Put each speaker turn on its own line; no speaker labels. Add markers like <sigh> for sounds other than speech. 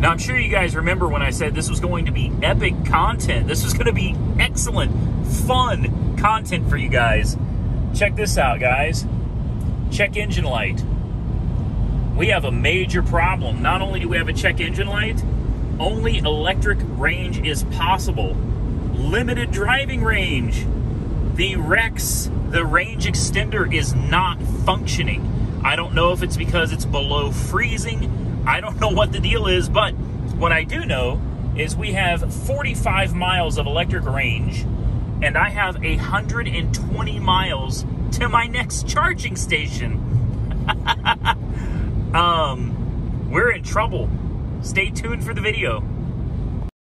Now, I'm sure you guys remember when I said this was going to be epic content. This was going to be excellent, fun content for you guys. Check this out, guys. Check engine light. We have a major problem. Not only do we have a check engine light, only electric range is possible. Limited driving range. The REx, the range extender, is not functioning. I don't know if it's because it's below freezing. I don't know what the deal is, but what I do know is we have 45 miles of electric range, and I have 120 miles to my next charging station. <laughs> um, we're in trouble. Stay tuned for the video.